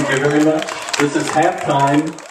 Thank you very much. This is halftime.